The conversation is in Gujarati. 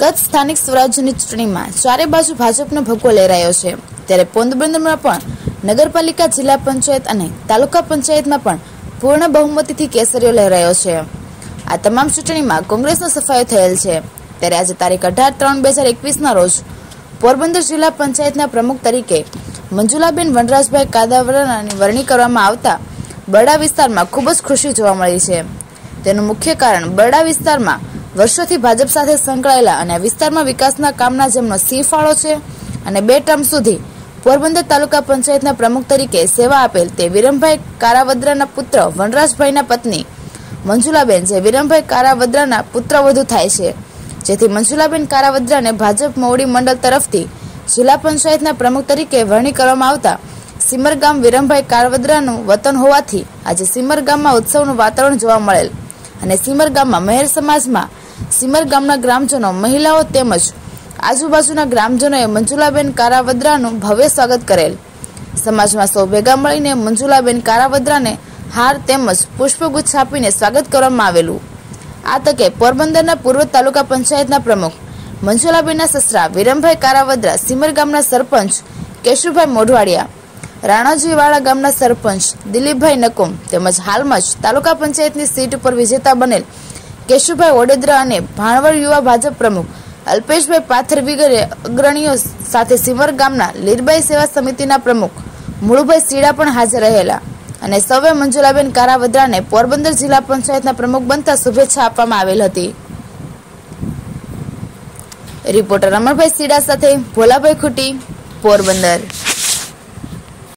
ગત સ્થાનિક સ્વરાજ્યની ચૂંટણીમાં ચારે બાજુ ભાજપનો ભગવો લહેરાયો છે. ત્યારે પોરબંદરમાં પણ નગરપાલિકા, જિલ્લા પંચાયત અને તાલુકા પંચાયતમાં પણ પૂર્ણ બહુમતીથી કેસરીઓ લહેરાયો છે. આ તમામ ચૂંટણીમાં કોંગ્રેસનો સફાયો થયેલ છે. ત્યારે આજે તારીખ અઢાર ત્રણ બે હજાર એકવીસના રોજ પોરબંદર જિલ્લા પંચાયતના પ્રમુખ તરીકે મંજુલાબેન વનરાજભાઈ કાદાવરાની વરણી કરવામાં આવતા બરડા વિસ્તારમાં ખૂબ જ ખુશી જોવા મળી છે. તેનું મુખ્ય કારણ બરડા વિસ્તારમાં વર્ષોથી ભાજપ સાથે સંકળાયેલા અને વિસ્તારમાં વિકાસના કામના જેમનો સિંહ ફાળો છે અને બે ટર્મ સુધી પોરબંદર તાલુકા પંચાયતના પ્રમુખ તરીકે સેવા આપેલ તે વિરમભાઈ કારાવદ્રાના પુત્ર વનરાજભાઈના પત્ની મંજુલાબેન, જે વિરમભાઈ કારાવદ્રાના પુત્રવધુ થાય છે. જેથી મંજુલાબેન કારાવદ્રાને ભાજપ મોવડી મંડળ તરફથી જિલ્લા પંચાયતના પ્રમુખ તરીકે વરણી કરવામાં આવતા સિમર ગામ વિરમભાઈ કારાવદ્રાનું વતન હોવાથી આજે સિમર ગામમાં ઉત્સવનું વાતાવરણ જોવા મળેલ. અને સિમર ગામમાં મહેર સમાજમાં સિમર ગામના ગ્રામજનો, મહિલાઓ તેમજ આજુબાજુના ગ્રામજનોએ મંજુલાબેન કારાવદ્રાનું ભવ્ય સ્વાગત કરેલ. સમાજમાં સૌ ભેગા મળીને મંજુલાબેન કારાવદ્રાને હાર તેમજ પુષ્પગુચ્છ આપીને સ્વાગત કરવામાં આવેલું. આ તકે પોરબંદરના પૂર્વ તાલુકા પંચાયતના પ્રમુખ મંજુલાબેનના સસરા વિરમભાઈ કારાવદ્રા, સિમર ગામના સરપંચ કેશુભાઈ મોઢવાડિયા રાણાજીવાળા ગામના સરપંચ દિલીપભાઈ નકુમ તેમજ હાલમાં જ તાલુકા પંચાયતની સીટ ઉપર વિજેતા બનેલ કેશુભાઈ ઓડેદરા અને ભાણવડ યુવા ભાજપ પ્રમુખ અલ્પેશભાઈ પાથર વગેરે અગ્રણીઓ સાથે સિમર ગામના લીરબાઈ સેવા સમિતિના પ્રમુખ મુળુભાઈ સીડા પણ હાજર રહેલા અને સૌએ મંજુલાબેન કારાવદ્રાને પોરબંદર જિલ્લા પંચાયતના પ્રમુખ બનતા શુભેચ્છા આપવામાં આવેલ હતી. રિપોર્ટર અમરભાઈ સીડા સાથે ભોલાભાઈ ખુટી, પોરબંદર.